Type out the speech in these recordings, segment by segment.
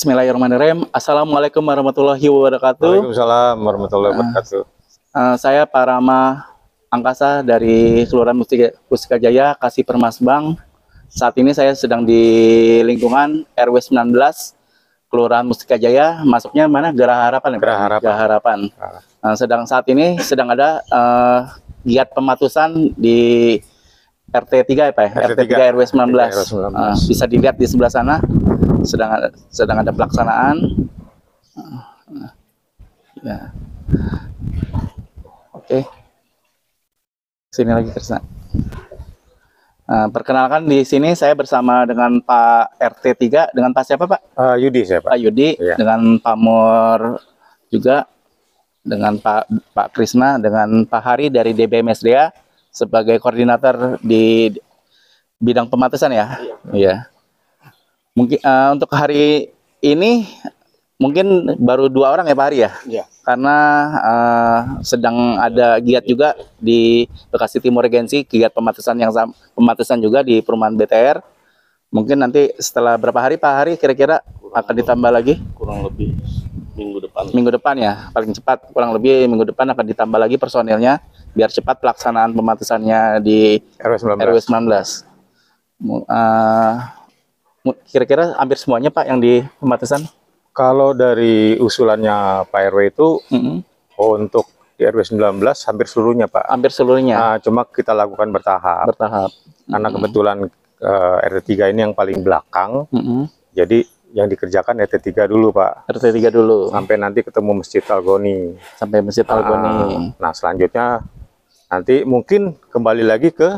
Bismillahirrahmanirrahim. Assalamualaikum warahmatullahi wabarakatuh. Waalaikumsalam warahmatullahi wabarakatuh. Uh, saya Pak Rama Angkasa dari Kelurahan Mustika, Mustika Jaya, Kasih Permas Bang. Saat ini saya sedang di lingkungan RW 19 Kelurahan Mustika Jaya. Masuknya mana? Gerah Harapan ya? Gerah Harapan. Gerah Harapan. Uh, sedang saat ini sedang ada uh, giat pematusan di RT 3 ya Pak? RT 3 RW 19. RW 19. Uh, bisa dilihat di sebelah sana sedang ada, sedang ada pelaksanaan. Uh, ya. Oke. Sini lagi Krisna. Nah, perkenalkan di sini saya bersama dengan Pak RT 3 dengan Pak siapa Pak? Eh, Yudi saya Pak. Pak Yudi Iya. dengan Pak Mor juga dengan Pak Pak Krisna dengan Pak Hari dari DBMSDA sebagai koordinator di bidang pematasan ya. Iya. Mungkin eh, untuk hari ini mungkin baru dua orang ya Pak Hari ya? Iya. Karena eh, sedang ada giat juga di Bekasi Timur Regensi, giat pematasan yang sam- pematasan juga di perumahan BTR. Mungkin nanti setelah berapa hari Pak Hari kira-kira akan ditambah lagi? kurang lebih minggu depan minggu depan ya paling cepat kurang lebih minggu depan akan ditambah lagi personilnya biar cepat pelaksanaan pematasannya di RW 19. RW 19 Mu- eh, mu- kira-kira hampir semuanya Pak yang di pematasan Kalau dari usulannya Pak RW itu Mm-mm. oh, untuk di RW 19 hampir seluruhnya Pak. hampir seluruhnya Nah, cuma kita lakukan bertahap bertahap karena Mm-mm. kebetulan eh, RT 3 ini yang paling belakang. Mm-mm. Jadi yang dikerjakan RT 3 dulu Pak. RT 3 dulu Sampai nanti ketemu Masjid Algoni. sampai Masjid Algoni Ah, Nah, selanjutnya nanti mungkin kembali lagi ke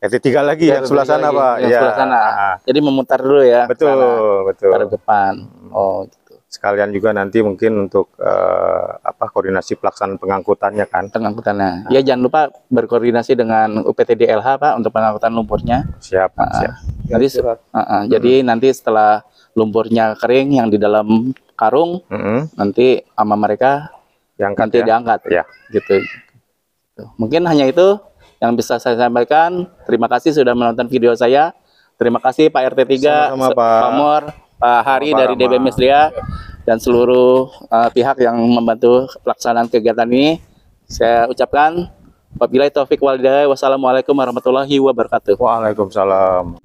RT 3 lagi yang RT sebelah sana lagi, Pak. yang Ya. sebelah sana. Ah, jadi memutar dulu ya Betul, sana, betul. ke depan oh gitu sekalian juga nanti mungkin untuk eh, apa koordinasi pelaksanaan pengangkutannya kan pengangkutannya ya jangan lupa berkoordinasi dengan UPTD LH Pak untuk pengangkutan lumpurnya siap Ah, siap Nanti se- uh-uh, jadi nanti setelah lumpurnya kering yang di dalam karung Mm-mm. nanti sama mereka diangkat nanti ya diangkat Ya. gitu. Gitu. Mungkin hanya itu yang bisa saya sampaikan. Terima kasih sudah menonton video saya. Terima kasih Pak RT 3, Sama-sama, Se- Pak. Mor, Pak Hari Pak dari Rama. DBMSDA dan seluruh uh, pihak yang membantu pelaksanaan kegiatan ini. Saya ucapkan wabillahi taufik walhidayah. Wassalamualaikum warahmatullahi wabarakatuh. Waalaikumsalam